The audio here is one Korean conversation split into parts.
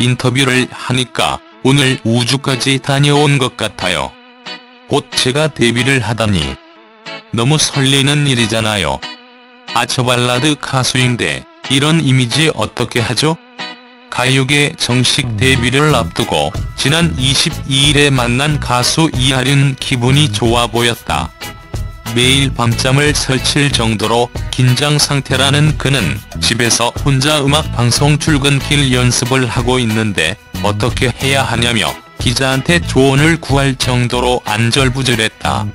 인터뷰를 하니까 오늘 우주까지 다녀온 것 같아요. 곧 제가 데뷔를 하다니. 너무 설레는 일이잖아요. 아처 발라드 가수인데 이런 이미지 어떻게 하죠? 가요계 정식 데뷔를 앞두고 지난 22일에 만난 가수 이하륜 기분이 좋아 보였다. 매일 밤잠을 설칠 정도로 긴장 상태라는 그는 집에서 혼자 음악 방송 출근길 연습을 하고 있는데 어떻게 해야 하냐며 기자한테 조언을 구할 정도로 안절부절했다.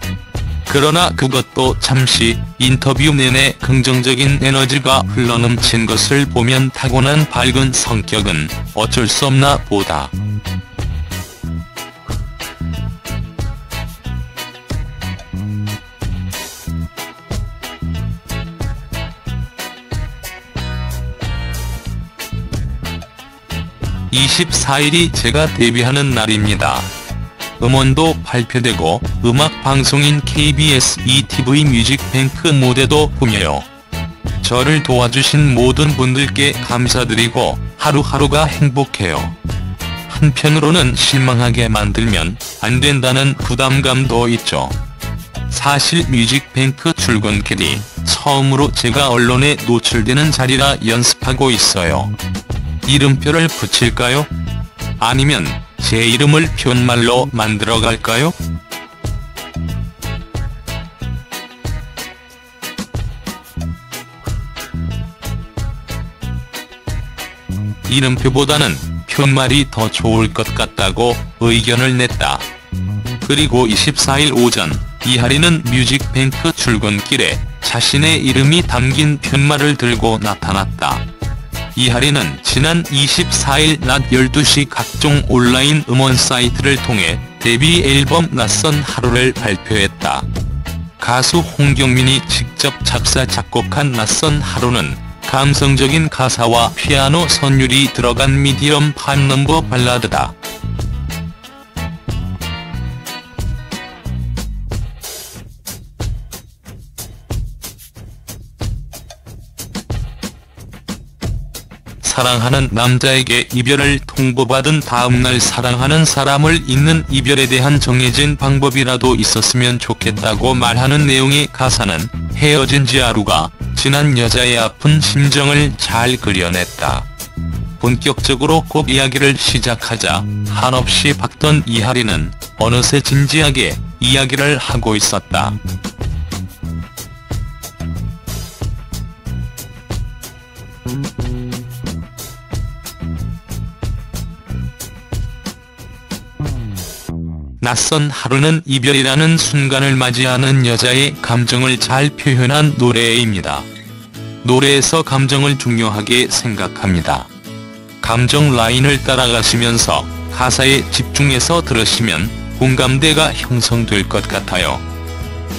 그러나 그것도 잠시 인터뷰 내내 긍정적인 에너지가 흘러넘친 것을 보면 타고난 밝은 성격은 어쩔 수 없나 보다. (24일이) 제가 데뷔하는 날입니다. 음원도 발표되고 음악 방송인 KBS ETV 뮤직뱅크 무대도 꾸며요. 저를 도와주신 모든 분들께 감사드리고 하루하루가 행복해요. 한편으로는 실망하게 만들면 안 된다는 부담감도 있죠. 사실 뮤직뱅크 출근길이 처음으로 제가 언론에 노출되는 자리라 연습하고 있어요. 이름표를 붙일까요? 아니면 제 이름을 편말로 만들어 갈까요? 이름표보다는 편말이 더 좋을 것 같다고 의견을 냈다. 그리고 24일 오전 이하리는 뮤직뱅크 출근길에 자신의 이름이 담긴 편말을 들고 나타났다. 이하리는 지난 24일 낮 12시 각종 온라인 음원 사이트를 통해 데뷔 앨범 낯선 하루를 발표했다. 가수 홍경민이 직접 작사 작곡한 낯선 하루는 감성적인 가사와 피아노 선율이 들어간 미디엄 팝넘버 발라드다. 사랑하는 남자에게 이별을 통보받은 다음날 사랑하는 사람을 잊는 이별에 대한 정해진 방법이라도 있었으면 좋겠다고 말하는 내용의 가사는 헤어진 지 하루가 지난 여자의 아픈 심정을 잘 그려냈다. 본격적으로 곡 이야기를 시작하자 한없이 박던 이하리는 어느새 진지하게 이야기를 하고 있었다. 낯선 하루는 이별이라는 순간을 맞이하는 여자의 감정을 잘 표현한 노래입니다. 노래에서 감정을 중요하게 생각합니다. 감정 라인을 따라가시면서 가사에 집중해서 들으시면 공감대가 형성될 것 같아요.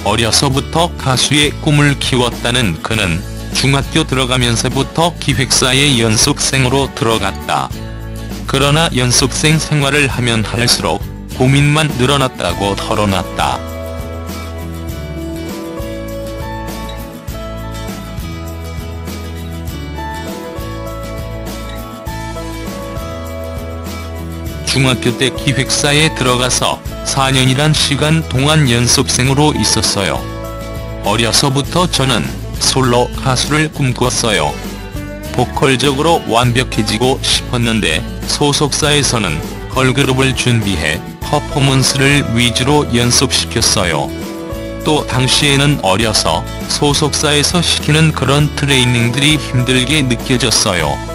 어려서부터 가수의 꿈을 키웠다는 그는 중학교 들어가면서부터 기획사의 연습생으로 들어갔다. 그러나 연습생 생활을 하면 할수록 고민만 늘어났다고 털어놨다. 중학교 때 기획사에 들어가서 4년이란 시간 동안 연습생으로 있었어요. 어려서부터 저는 솔로 가수를 꿈꿨어요. 보컬적으로 완벽해지고 싶었는데 소속사에서는 걸그룹을 준비해 퍼포먼스를 위주로 연습시켰어요. 또 당시에는 어려서 소속사에서 시키는 그런 트레이닝들이 힘들게 느껴졌어요.